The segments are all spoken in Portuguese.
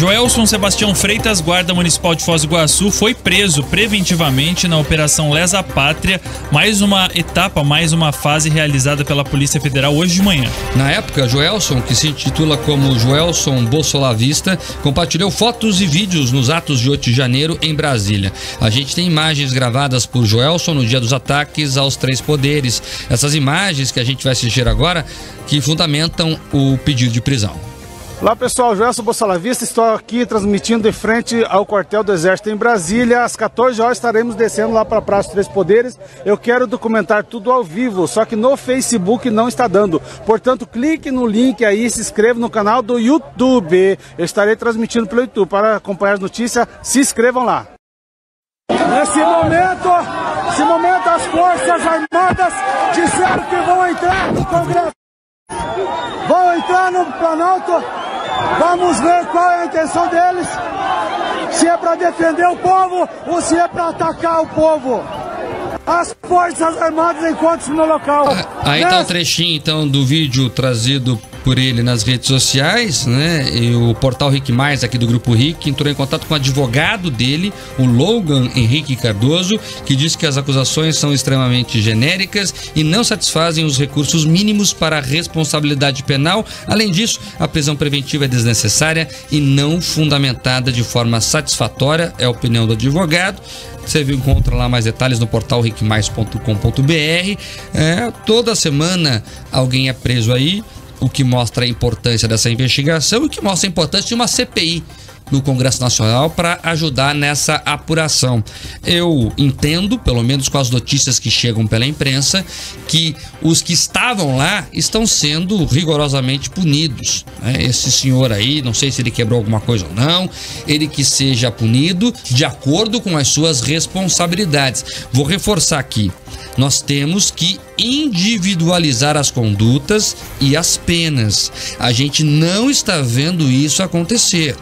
Joelson Sebastião Freitas, guarda municipal de Foz do Iguaçu, foi preso preventivamente na Operação Lesa Pátria, mais uma etapa, mais uma fase realizada pela Polícia Federal hoje de manhã. Na época, Joelson, que se intitula como Joelson Bolsolavista, compartilhou fotos e vídeos nos atos de 8 de janeiro em Brasília. A gente tem imagens gravadas por Joelson no dia dos ataques aos três poderes. Essas imagens que a gente vai assistir agora que fundamentam o pedido de prisão. Olá pessoal, Joelson Bolsolavista, estou aqui transmitindo de frente ao quartel do Exército em Brasília. Às 14 horas estaremos descendo lá para a Praça dos Três Poderes. Eu quero documentar tudo ao vivo, só que no Facebook não está dando. Portanto, clique no link aí, se inscreva no canal do YouTube. Eu estarei transmitindo pelo YouTube. Para acompanhar as notícias, se inscrevam lá. Nesse momento, nesse momento as Forças Armadas disseram que vão entrar no Congresso. Vão entrar no Planalto Vamos ver qual é a intenção deles. Se é para defender o povo ou se é para atacar o povo. As Forças Armadas encontram-se no local. Aí tá o trechinho então do vídeo trazido por ele nas redes sociais, né? E o portal Rick Mais aqui do grupo Rick entrou em contato com o advogado dele, o Logan Henrique Cardoso, que diz que as acusações são extremamente genéricas e não satisfazem os recursos mínimos para a responsabilidade penal. Além disso, a prisão preventiva é desnecessária e não fundamentada de forma satisfatória, é a opinião do advogado. Você encontra lá mais detalhes no portal rickmais.com.br. É, toda semana alguém é preso aí o que mostra a importância dessa investigação e o que mostra a importância de uma CPI no Congresso Nacional para ajudar nessa apuração. Eu entendo, pelo menos com as notícias que chegam pela imprensa, que os que estavam lá estão sendo rigorosamente punidos. Né? Esse senhor aí, não sei se ele quebrou alguma coisa ou não, ele que seja punido de acordo com as suas responsabilidades. Vou reforçar aqui nós temos que individualizar as condutas e as penas. A gente não está vendo isso acontecer.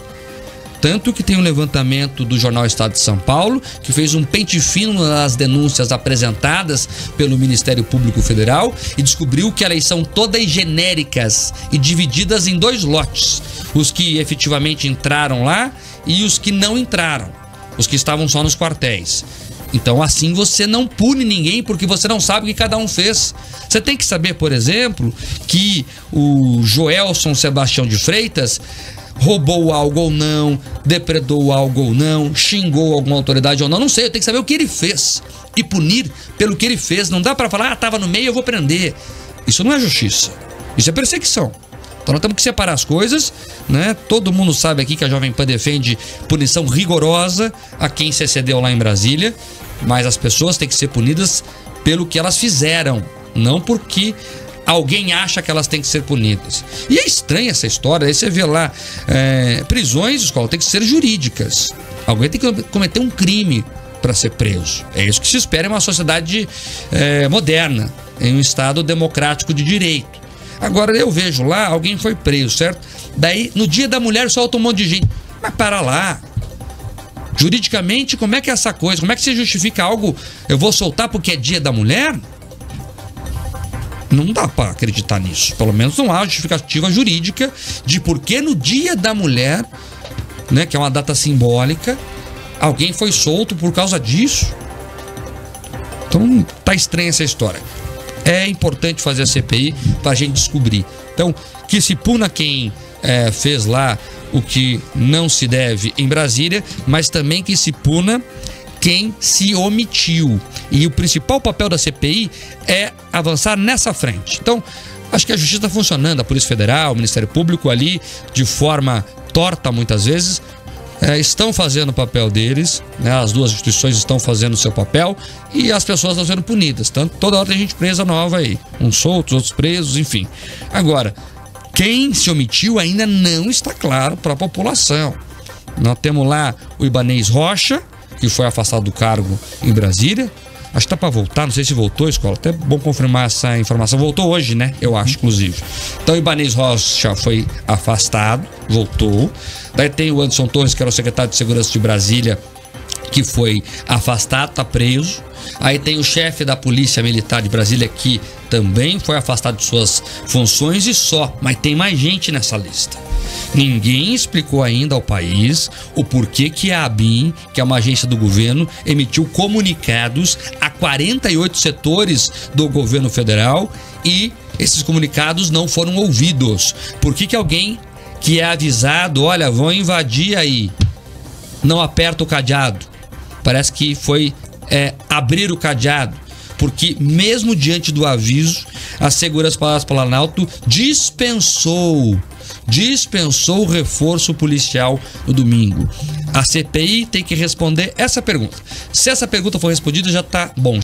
Tanto que tem um levantamento do jornal Estado de São Paulo, que fez um pente fino nas denúncias apresentadas pelo Ministério Público Federal e descobriu que elas são todas genéricas e divididas em dois lotes: os que efetivamente entraram lá e os que não entraram, os que estavam só nos quartéis. Então, assim você não pune ninguém porque você não sabe o que cada um fez. Você tem que saber, por exemplo, que o Joelson Sebastião de Freitas roubou algo ou não, depredou algo ou não, xingou alguma autoridade ou não, não sei, eu tenho que saber o que ele fez e punir pelo que ele fez. Não dá para falar, ah, tava no meio, eu vou prender. Isso não é justiça. Isso é perseguição. Então nós temos que separar as coisas, né? Todo mundo sabe aqui que a Jovem Pan defende punição rigorosa a quem se excedeu lá em Brasília, mas as pessoas têm que ser punidas pelo que elas fizeram, não porque alguém acha que elas têm que ser punidas. E é estranha essa história. Aí você vê lá, é, prisões, escola, tem que ser jurídicas. Alguém tem que cometer um crime para ser preso. É isso que se espera em uma sociedade é, moderna, em um Estado democrático de direito. Agora eu vejo lá, alguém foi preso, certo? Daí, no dia da mulher, solta um monte de gente. Mas para lá. Juridicamente, como é que é essa coisa? Como é que você justifica algo? Eu vou soltar porque é dia da mulher? Não dá para acreditar nisso. Pelo menos não há justificativa jurídica de por que no dia da mulher, né, que é uma data simbólica, alguém foi solto por causa disso. Então tá estranha essa história. É importante fazer a CPI para a gente descobrir. Então, que se puna quem é, fez lá o que não se deve em Brasília, mas também que se puna quem se omitiu. E o principal papel da CPI é avançar nessa frente. Então, acho que a justiça está funcionando, a Polícia Federal, o Ministério Público ali, de forma torta muitas vezes, é, estão fazendo o papel deles, né? as duas instituições estão fazendo o seu papel e as pessoas estão sendo punidas. Tanto toda hora tem gente presa nova aí, uns soltos, outros presos, enfim. Agora, quem se omitiu ainda não está claro para a população. Nós temos lá o Ibanês Rocha, que foi afastado do cargo em Brasília, Acho que tá para voltar, não sei se voltou, escola. Até bom confirmar essa informação. Voltou hoje, né? Eu acho, inclusive. Então, Ibanez Rocha foi afastado, voltou. Daí tem o Anderson Torres, que era o secretário de Segurança de Brasília, que foi afastado, tá preso. Aí tem o chefe da Polícia Militar de Brasília, que também foi afastado de suas funções e só. Mas tem mais gente nessa lista. Ninguém explicou ainda ao país o porquê que a ABIN, que é uma agência do governo, emitiu comunicados a 48 setores do governo federal e esses comunicados não foram ouvidos. Por que, que alguém que é avisado, olha, vão invadir aí, não aperta o cadeado? Parece que foi é, abrir o cadeado porque mesmo diante do aviso, a Segurança Palácio Planalto dispensou dispensou o reforço policial no domingo. A CPI tem que responder essa pergunta. Se essa pergunta for respondida, já tá bom.